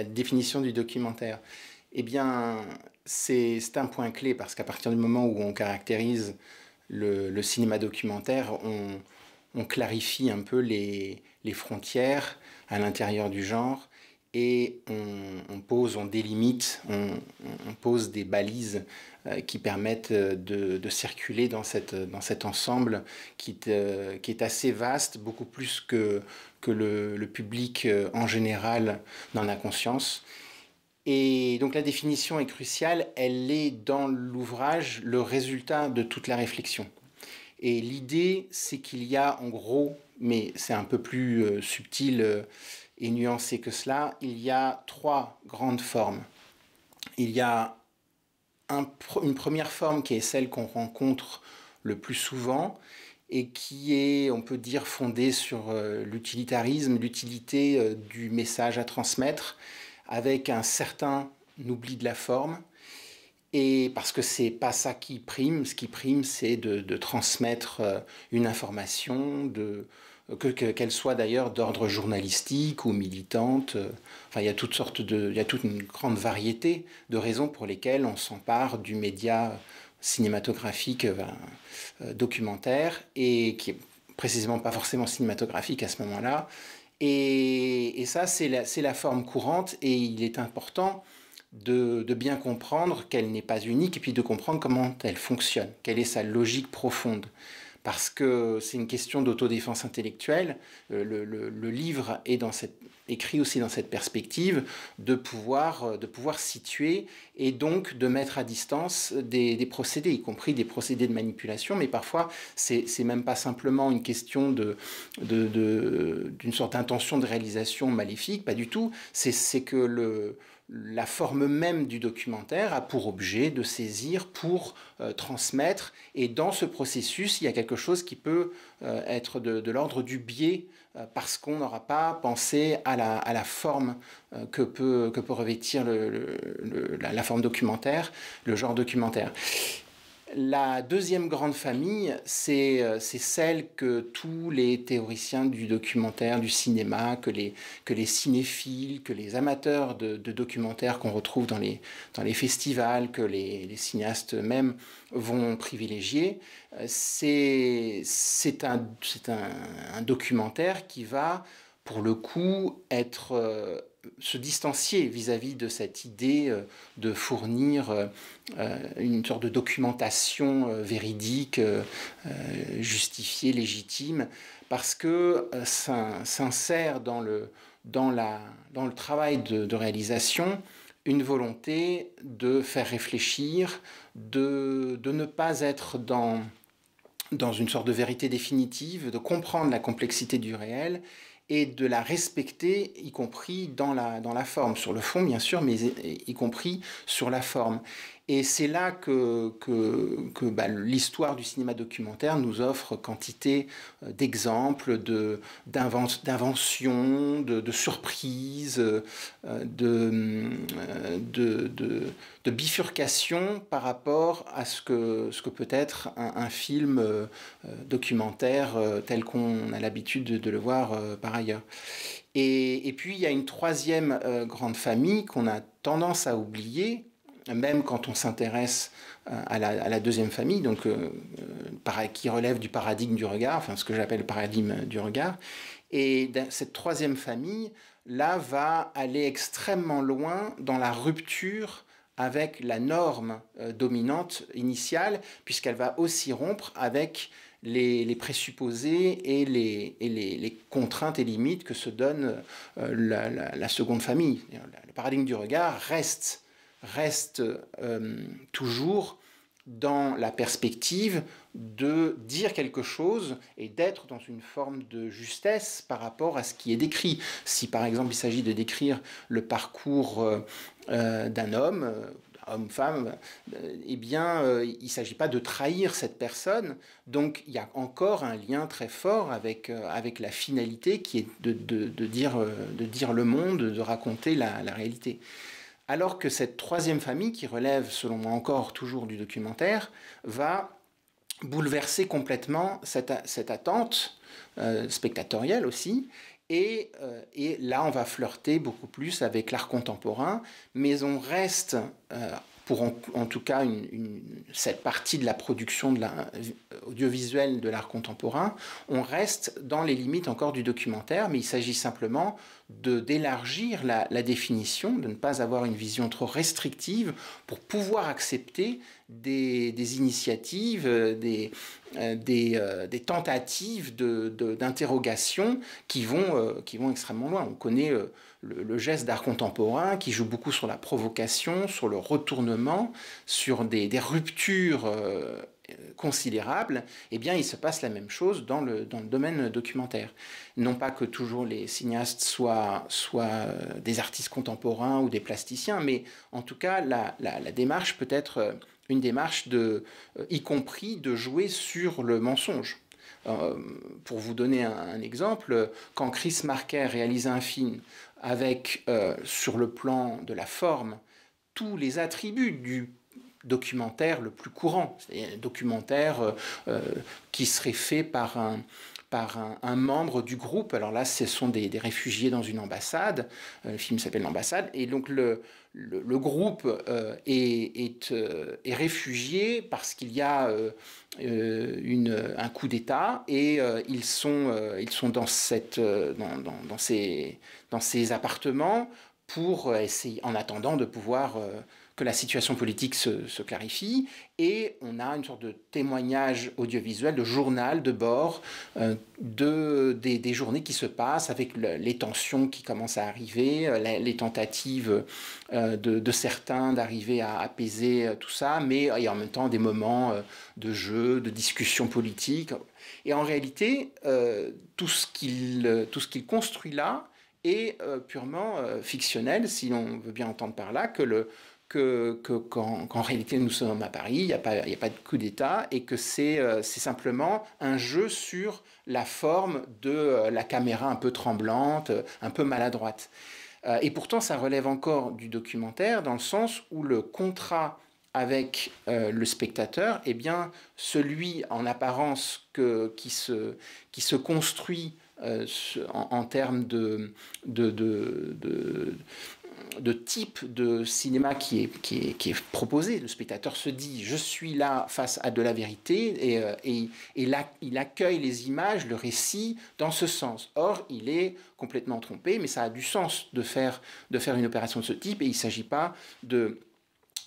la définition du documentaire. Eh bien, c'est un point clé parce qu'à partir du moment où on caractérise le, cinéma documentaire, on, clarifie un peu les, frontières à l'intérieur du genre et on, pose, on délimite, on, pose des balises euh, qui permettent de, circuler dans, cette, dans cet ensemble qui, euh, qui est assez vaste, beaucoup plus que, que le, public euh, en général n'en a conscience. Et donc la définition est cruciale, elle est dans l'ouvrage le résultat de toute la réflexion. Et l'idée, c'est qu'il y a en gros, mais c'est un peu plus euh, subtil euh, et nuancé que cela, il y a trois grandes formes. Il y a une première forme qui est celle qu'on rencontre le plus souvent et qui est, on peut dire, fondée sur euh, l'utilitarisme, l'utilité du message à transmettre avec un certain oubli de la forme. Et parce que c'est pas ça qui prime, ce qui prime, c'est de, transmettre euh, une information, de, que, qu'elle soit d'ailleurs d'ordre journalistique ou militante. Enfin, il y a toutes sortes de, il y a toute une grande variété de raisons pour lesquelles on s'empare du média cinématographique euh, euh, documentaire et qui est précisément pas forcément cinématographique à ce moment-là et, ça, c'est la, forme courante et il est important de, bien comprendre qu'elle n'est pas unique et puis de comprendre comment elle fonctionne, quelle est sa logique profonde. Parce que c'est une question d'autodéfense intellectuelle. Euh, le, livre est dans cette, écrit aussi dans cette perspective de pouvoir, euh, de pouvoir situer et donc de mettre à distance des, procédés, y compris des procédés de manipulation. Mais parfois, c'est même pas simplement une question de, d'une sorte d'intention de réalisation maléfique, pas du tout. C'est que le, la forme même du documentaire a pour objet de saisir pour euh, transmettre. Et dans ce processus, il y a quelque chose qui peut euh, être de, l'ordre du biais parce qu'on n'aura pas pensé à la, forme peut, que peut revêtir la, forme documentaire, le genre documentaire. La deuxième grande famille, euh, c'est celle que tous les théoriciens du documentaire, du cinéma, que les, cinéphiles, que les amateurs de, documentaires qu'on retrouve dans les, festivals, que les, cinéastes eux-mêmes vont privilégier. Euh, c'est un documentaire qui va, pour le coup, être euh, se distancier vis-à-vis de cette idée euh, de fournir euh, euh, une sorte de documentation véridique, justifiée, légitime, parce que s'insère dans le, dans, dans le travail de, réalisation une volonté de faire réfléchir, de, de ne pas être dans, dans une sorte de vérité définitive, de comprendre la complexité du réel et de la respecter, y compris dans la, dans la forme, sur le fond bien sûr, mais y compris sur la forme. Et c'est là que, que, que bah, l'histoire du cinéma documentaire nous offre quantité euh, d'exemples, de, d'inventions, de, de, surprises, euh, de, euh, de, de, de bifurcation par rapport à ce que, ce que peut être un, film documentaire tel qu'on a l'habitude de, le voir par ailleurs. Et, puis il y a une troisième grande famille qu'on a tendance à oublier, même quand on s'intéresse euh, à la, deuxième famille, donc euh, euh, qui relève du paradigme du regard, enfin ce que j'appelle le paradigme du regard. Et cette troisième famille, là, va aller extrêmement loin dans la rupture avec la norme dominante initiale, puisqu'elle va aussi rompre avec les, présupposés et, les, contraintes et limites que se donne la, la, seconde famille. Le paradigme du regard reste euh, toujours dans la perspective de dire quelque chose et d'être dans une forme de justesse par rapport à ce qui est décrit. Si par exemple il s'agit de décrire le parcours euh, euh, d'un homme, homme-femme, eh bien il ne s'agit pas de trahir cette personne. Donc il y a encore un lien très fort avec, avec la finalité qui est de, de, dire, de dire le monde, de raconter la, réalité alors que cette troisième famille, qui relève selon moi encore toujours du documentaire, va bouleverser complètement cette, attente euh, spectatorielle aussi, Et, et, là, on va flirter beaucoup plus avec l'art contemporain, mais on reste pour en, tout cas cette partie de la production euh, audiovisuelle de l'art contemporain, on reste dans les limites encore du documentaire, mais il s'agit simplement d'élargir la, définition, de ne pas avoir une vision trop restrictive pour pouvoir accepter des, initiatives, euh, des, euh, des, des tentatives d'interrogation de, qui, vont, qui vont extrêmement loin. On connaît le, geste d'art contemporain qui joue beaucoup sur la provocation, sur le retournement, sur des, ruptures euh, considérables, eh bien, il se passe la même chose dans le, dans le domaine documentaire. Non pas que toujours les cinéastes soient, soient euh, des artistes contemporains ou des plasticiens, mais en tout cas, la, démarche peut être euh, une démarche de, y compris de jouer sur le mensonge. pour vous donner un, exemple, quand Chris Marker réalise un film avec, euh, sur le plan de la forme, tous les attributs du documentaire le plus courant, c'est-à-dire un documentaire euh, euh, qui serait fait par un, par un, membre du groupe. Alors là, ce sont des, réfugiés dans une ambassade. le film s'appelle L'ambassade. Et donc le, le, groupe est, est, est, réfugié parce qu'il y a une, un coup d'État et ils, sont, ils sont dans, cette, dans, dans, dans ces, dans ces appartements pour essayer, en attendant de pouvoir euh, que la situation politique se, clarifie. Et on a une sorte de témoignage audiovisuel, de journal de bord euh, de, des, journées qui se passent avec les tensions qui commencent à arriver, euh, les, tentatives de, certains d'arriver à apaiser tout ça, mais et en même temps des moments de jeu, de discussion politique. Et en réalité, tout ce qu'il construit là, est euh, purement euh, fictionnel, si on veut bien entendre par là, que le, que, qu'en, réalité nous sommes à Paris, il n'y a, pas, de coup d'État, et que c'est, euh, simplement un jeu sur la forme de la caméra un peu tremblante, un peu maladroite. et pourtant, ça relève encore du documentaire, dans le sens où le contrat avec le spectateur est bien celui en apparence qui, se, construit euh, en, termes de, de, type de cinéma qui est, qui, est, qui est, proposé. Le spectateur se dit je suis là face à de la vérité et, euh, et, et là, il accueille les images, le récit dans ce sens. Or, il est complètement trompé, mais ça a du sens de faire, de faire une opération de ce type et il ne s'agit pas de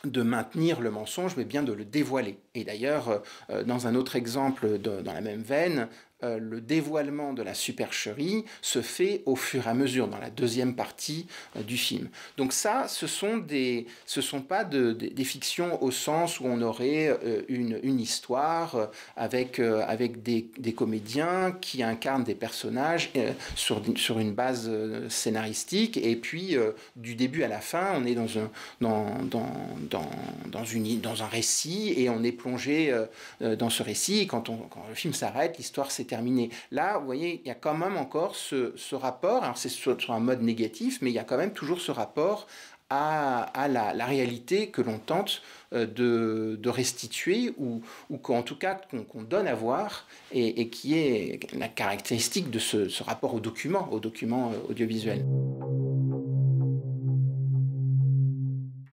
de maintenir le mensonge, mais bien de le dévoiler. Et d'ailleurs, euh, dans un autre exemple dans la même veine, euh, le dévoilement de la supercherie se fait au fur et à mesure dans la deuxième partie euh, du film. Donc ça, ce sont des, ce sont pas de, des fictions au sens où on aurait euh, une, une, histoire avec, avec des, des, comédiens qui incarnent des personnages sur, sur une base scénaristique. Et puis du début à la fin, on est dans un, dans, dans, dans, dans, dans un récit et on est plongé dans ce récit. Quand, on, quand le film s'arrête, l'histoire s'est Là, vous voyez, il y a quand même encore ce, rapport, alors c'est sur, un mode négatif, mais il y a quand même toujours ce rapport à, la, réalité que l'on tente euh, de, restituer ou, ou qu'en tout cas qu'on donne à voir et, qui est la caractéristique de ce, ce rapport au document, au document euh, audiovisuel.